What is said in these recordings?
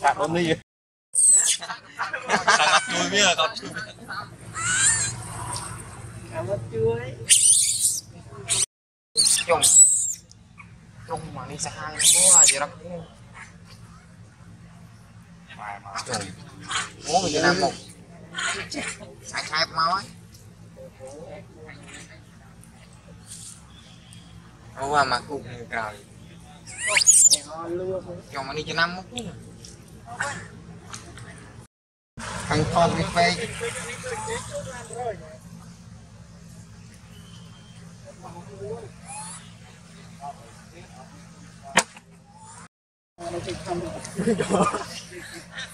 Tak on ni. Sangat chui biết rồi, con chui. Kamu cuy. chung chung mà đi xa hai quá gì đó chung muốn người Việt Nam một sai sai mau ấy Ủa mà cũng rồi Chồng anh đi cho năm Thằng con cái phê? Hãy subscribe cho kênh Ghiền Mì Gõ Để không bỏ lỡ những video hấp dẫn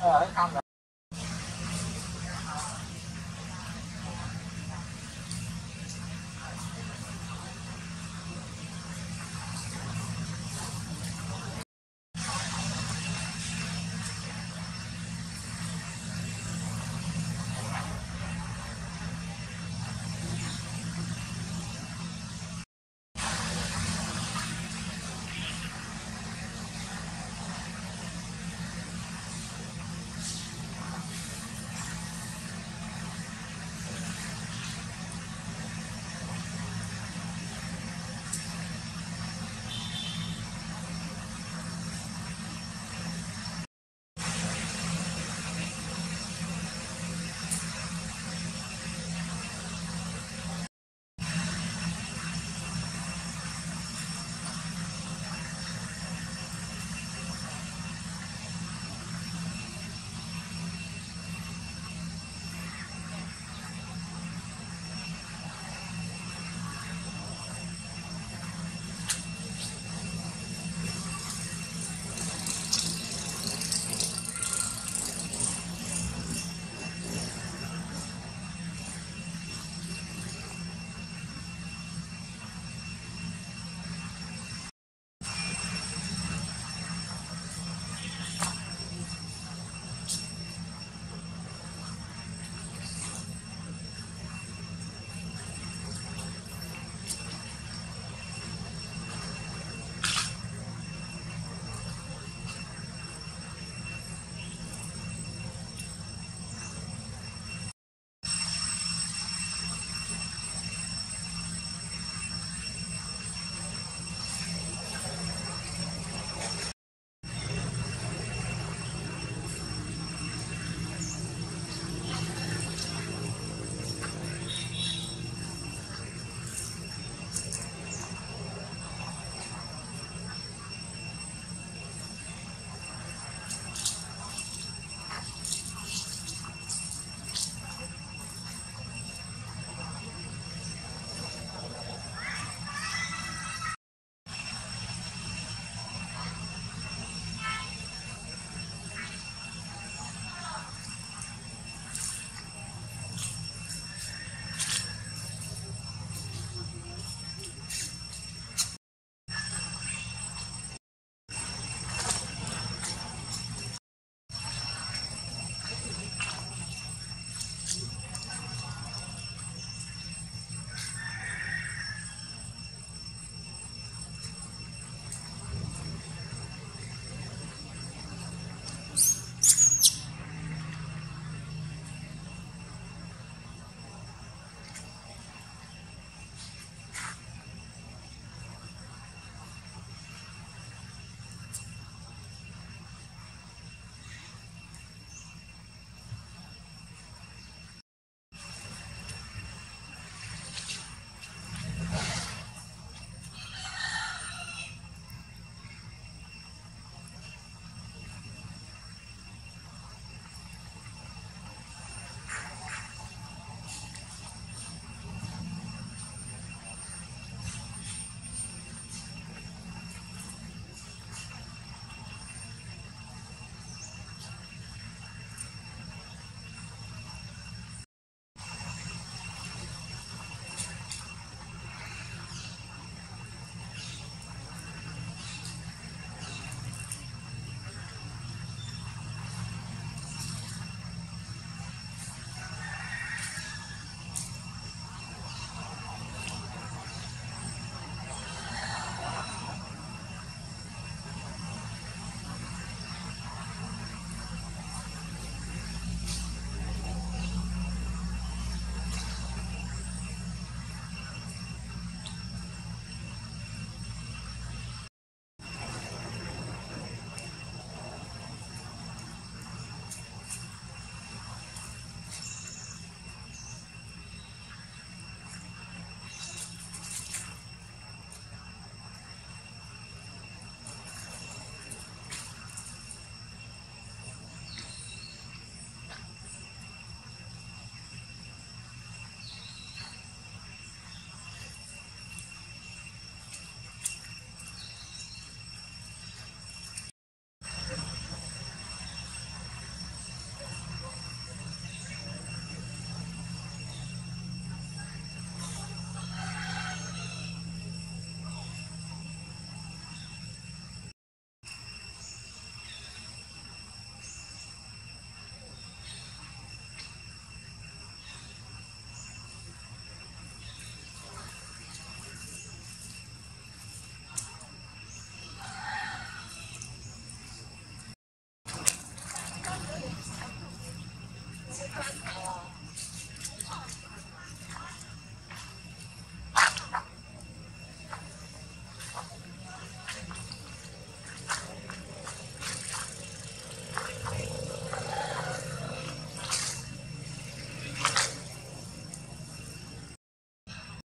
Eh, 干啥